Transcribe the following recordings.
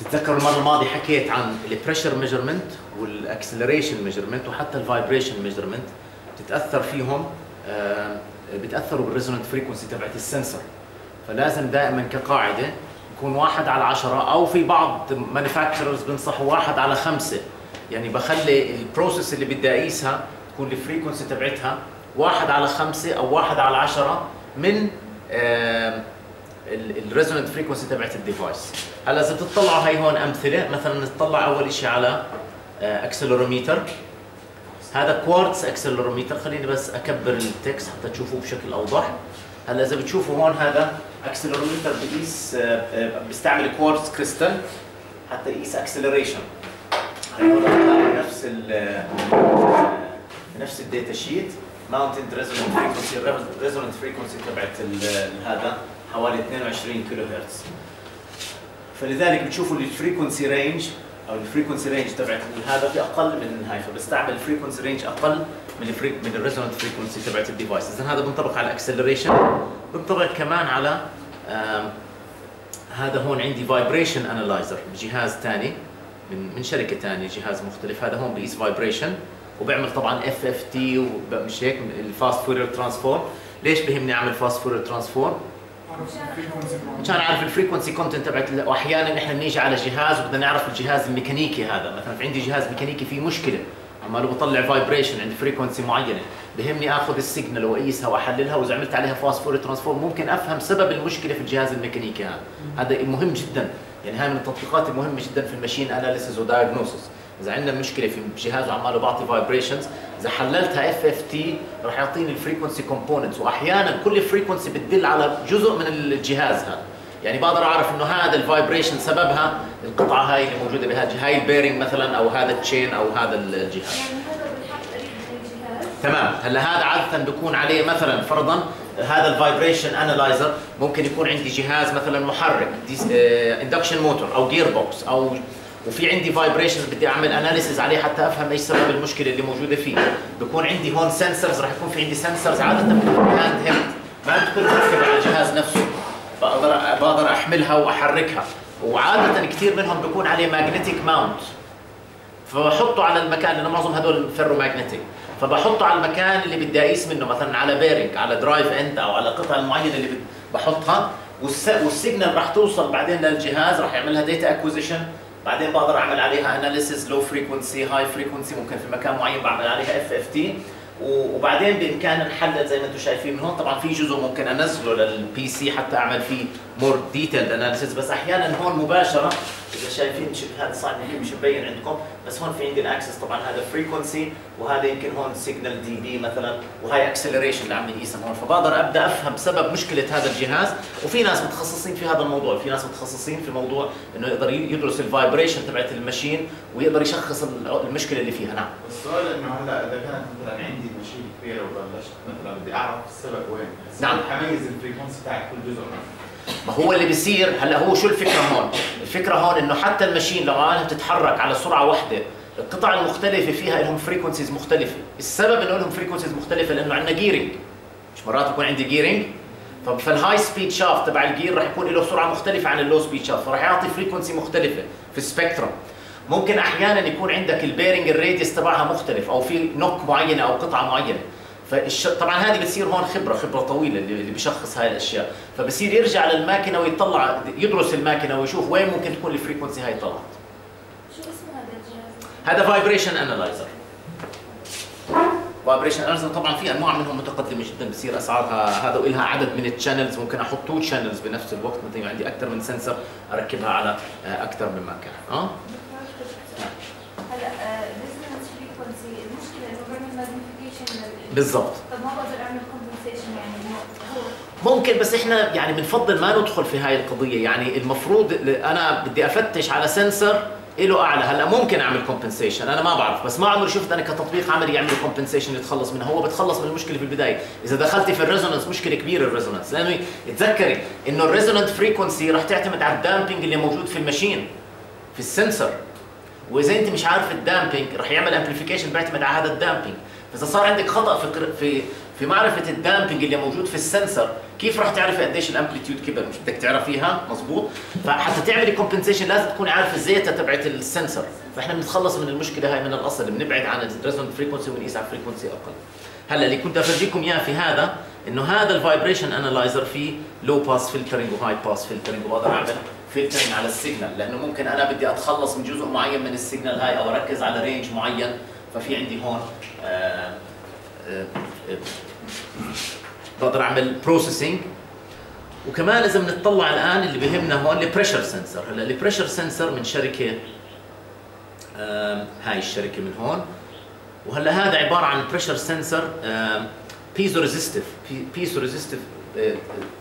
تتذكروا المرة الماضية حكيت عن ال pressure measurement وال acceleration measurement وحتى ال vibration measurement بتتأثر فيهم آه، بتأثروا بال resonant frequency تبعت ال sensor. فلازم دائما كقاعدة يكون واحد على عشرة أو في بعض manufacturers بنصحوا واحد على خمسة. يعني بخلي ال process اللي بدي أقيسها تكون ال frequency تبعتها واحد على خمسة أو واحد على عشرة من ال resonant frequency تبعت ال device هلا إذا بتطلعوا هي هون أمثلة مثلا نطلع أول شيء على accelerometer هذا quartz accelerometer خليني بس أكبر ال text حتى تشوفوه بشكل أوضح. هلا إذا بتشوفوا هون هذا accelerometer بقيس آه، آه، بيستعمل quartz crystal حتى يقيس acceleration نفس ال آه، نفس ال data sheet mounted resonant frequency resonant frequency تبعت هذا. حوالي 22 كيلو هرتز فلذلك بتشوفوا ال frequency range أو ال frequency range تبعت هذا أقل من هاي فبستعمل ال frequency range أقل من ال freq من ال resonant frequency تبعت ال device اذا هذا بنطبق على ال acceleration بنطبق كمان على هذا هون عندي vibration analyzer بجهاز ثاني من من شركة ثانية جهاز مختلف. هذا هون بيقيس vibration وبيعمل طبعا FFT ومش هيك ال fast Fourier transform ليش بهمني أعمل fast Fourier transform مشان اعرف ال frequency content تبعت وأحيانا إحنا بنيجي على جهاز وبدنا نعرف الجهاز الميكانيكي هذا. مثلا في عندي جهاز ميكانيكي فيه مشكلة. عماله بطلع vibration عند frequency معينة بهمني آخذ ال signal وأقيسها وأحللها وإذا عملت عليها fast Fourier transform ممكن أفهم سبب المشكلة في الجهاز الميكانيكي هذا. هذا مهم جدا. يعني هاي من التطبيقات المهمة جدا في ال machine analysis و diagnosis إذا عندنا مشكلة في جهاز وعماله بعطي vibrations إذا حللتها FFT راح يعطيني ال frequency components واحيانا كل frequency بتدل على جزء من الجهاز هذا. يعني بقدر أعرف إنه هذا ال vibration سببها القطعة هاي اللي موجودة بهذا هاي ال bearing مثلا أو هذا ال chain أو هذا الجهاز. يعني الجهاز. تمام. هلأ هذا عادة بيكون عليه مثلا فرضا هذا ال vibration analyzer ممكن يكون عندي جهاز مثلا محرك induction motor أو gear box أو وفي عندي vibration بدي أعمل analysis عليه حتى أفهم إيش سبب المشكلة اللي موجودة فيه. بكون عندي هون sensors راح يكون في عندي sensors عادة بتكون handheld ما بتكون مركبه على الجهاز نفسه. بقدر بقدر أحملها وأحركها. وعادة كثير منهم بيكون عليه magnetic mount فبحطه على المكان لأنه معظم هدول ferromagnetic فبحطه على المكان اللي بدي أقيس منه مثلا على bearing على drive end أو على القطعه المعينه اللي بحطها. وال signal راح توصل بعدين للجهاز راح يعملها data acquisition بعدين بقدر أعمل عليها analysis low frequency high frequency ممكن في مكان معين بعمل عليها FFT وبعدين بامكاننا نحلل زي ما أنتم شايفين من هون طبعا في جزء ممكن أنزله لل PC حتى أعمل فيه more detailed analysis بس أحيانا هون مباشرة إذا شايفين شبه هذا صعب مش مبين عندكم بس هون في عندي ال axis طبعا هذا frequency وهذا يمكن هون signal dB مثلا وهي acceleration اللي عم نقيسها هون فبقدر أبدأ أفهم سبب مشكلة هذا الجهاز وفي ناس متخصصين في هذا الموضوع. في ناس متخصصين في موضوع إنه يقدر يدرس ال vibration تبعت ال machine ويقدر يشخص المشكلة اللي فيها. نعم. السؤال إنه هلا إذا كانت مثلا عندي machine كبيره وبلشت مثلا بدي أعرف السبب وين. نعم. حميز ال frequency تاعت كل جزء. منه ما هو اللي بيصير؟ هلا هو شو الفكرة هون؟ الفكرة هون إنه حتى ال machine لو عمالها بتتحرك على سرعة واحدة القطع المختلفة فيها لهم frequencies مختلفة، السبب إنه لهم frequencies مختلفة لأنه عندنا gearing مش مرات يكون عندي gearing فال high speed shaft تبع ال gear راح يكون له سرعة مختلفة عن ال low speed shaft فراح يعطي frequency مختلفة في ال spectrum ممكن أحيانا يكون عندك ال bearing ال radius تبعها مختلف أو في knock معينة أو قطعة معينة. فالش... طبعا هذه بتصير هون خبرة خبرة طويلة اللي بيشخص هاي الأشياء. فبصير يرجع للماكينة ويطلع يدرس الماكينة ويشوف وين ممكن تكون ال frequency هاي طلعت. شو اسمه هذا الجهاز؟ هذا vibration analyzer vibration analyzer طبعا في أنواع منهم متقدمة جدا بصير أسعارها هذا ولها عدد من ال channels ممكن أحط two channels بنفس الوقت مثلا عندي أكثر من sensor أركبها على آه، أكثر من مكان آه؟ هلا المشكلة انه magnification بالضبط. طب ما بقدر أعمل compensation يعني؟ هو ممكن بس إحنا يعني بنفضل ما ندخل في هاي القضية. يعني المفروض أنا بدي أفتش على sensor له أعلى. هلأ ممكن أعمل compensation أنا ما بعرف. بس ما عمري شفت أنا كتطبيق عملي يعمل compensation يتخلص منها. هو بتخلص من المشكلة في البداية. إذا دخلتي في ال resonance مشكلة كبيرة ال resonance لأنه تذكري إنه ال resonant frequency رح تعتمد على ال damping اللي موجود في ال machine في ال sensor وإذا أنت مش عارف ال damping رح يعمل amplification بيعتمد على هذا ال damping فإذا صار عندك خطأ في في في معرفة ال damping اللي موجود في ال sensor كيف راح تعرفي قديش ال amplitude كبر؟ مش بدك تعرفيها؟ مزبوط فحتى تعملي compensation لازم تكون عارف ال zeta تبعت ال sensor. فإحنا بنتخلص من المشكلة هاي من الأصل بنبعد عن ال resonant frequency ونقيس على frequency أقل. هلأ اللي كنت أفرجيكم إياه في هذا إنه هذا ال vibration analyzer فيه low pass filtering و high pass filtering وبقدر اعمل filtering على ال signal لأنه ممكن أنا بدي أتخلص من جزء معين من ال signal هاي أو أركز على range معين ففي عندي هون آه آه بقدر أعمل processing وكمان إذا بنطلع الآن اللي بيهمنا هون ال pressure sensor هلأ ال pressure sensor من شركة هاي الشركة من هون. وهلأ هذا عبارة عن pressure sensor piezoresistive piezoresistive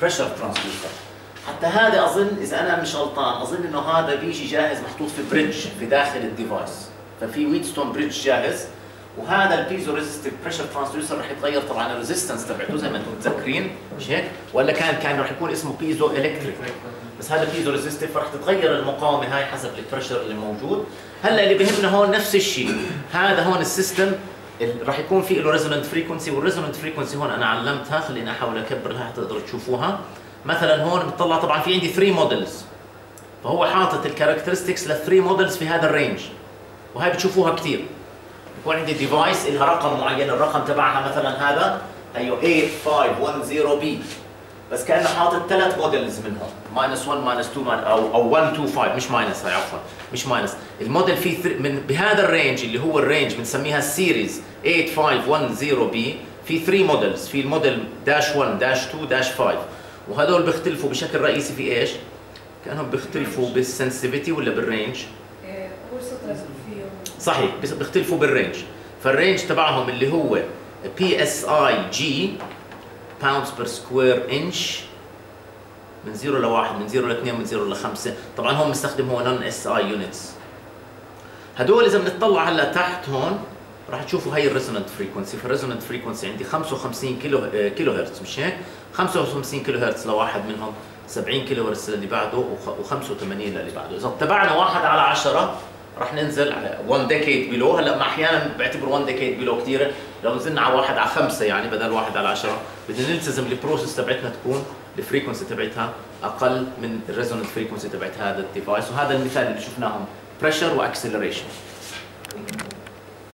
pressure transducer حتى هذا أظن إذا أنا مش غلطان أظن إنه هذا بيجي جاهز محطوط في bridge في داخل ال device ففي Wheatstone bridge جاهز. وهذا ال piezoresistive pressure transducer رح يتغير طبعا ال resistance تبعته زي ما أنتم متذكرين. مش هيك؟ ولا كان كان رح يكون اسمه piezoelectric بس هذا piezoresistive رح تتغير المقاومة هاي حسب ال pressure اللي موجود. هلأ اللي بهمنا هون نفس الشيء. هذا هون ال system راح يكون في له resonant frequency وال resonant frequency هون أنا علمتها خليني أحاول اكبر لها تقدروا تشوفوها. مثلا هون بتطلع طبعا في عندي 3 models فهو حاطط ال characteristics لل three models في هذا ال range وهي بتشوفوها كثير بكون عندي device لها رقم معين الرقم تبعها مثلا هذا أيوه 8510 B بس كأنه حاطط ثلاث موديلز منهم minus 1 minus 2 أو أو 1 2 5 مش minus هاي عفوا. مش minus الموديل فيه. من بهذا ال range اللي هو ال range بنسميها ال series 8510 B في 3 models في الموديل dash 1 dash 2 dash 5 وهدول بيختلفوا بشكل رئيسي في إيش؟ كأنهم بيختلفوا بال sensitivity ولا بال range؟ فيه صحيح بيختلفوا بال range فال range تبعهم اللي هو PSIG pounds per square inch من 0 ل 1 من 0 ل 2 من 0 ل 5 طبعا هم مستخدم هو non SI units هدول إذا بنطلع هلا تحت هون راح تشوفوا هي ال resonant frequency. فال resonant frequency عندي 55 كيلو آه، kilohertz مش هيك؟ 55 kilohertz لواحد منهم 70 kilohertz للي بعده و85 للي بعده. إذا اتبعنا واحد على 10 راح ننزل على 1 decade below هلا ما أحيانا بعتبر 1 decade below كثير لو نزلنا على واحد على خمسة يعني بدل واحد على 10 بدنا نلتزم ال process تبعتنا تكون ال frequency تبعتها أقل من ال resonant frequency تبعت هذا ال device وهذا المثال اللي شفناهم. pressure و acceleration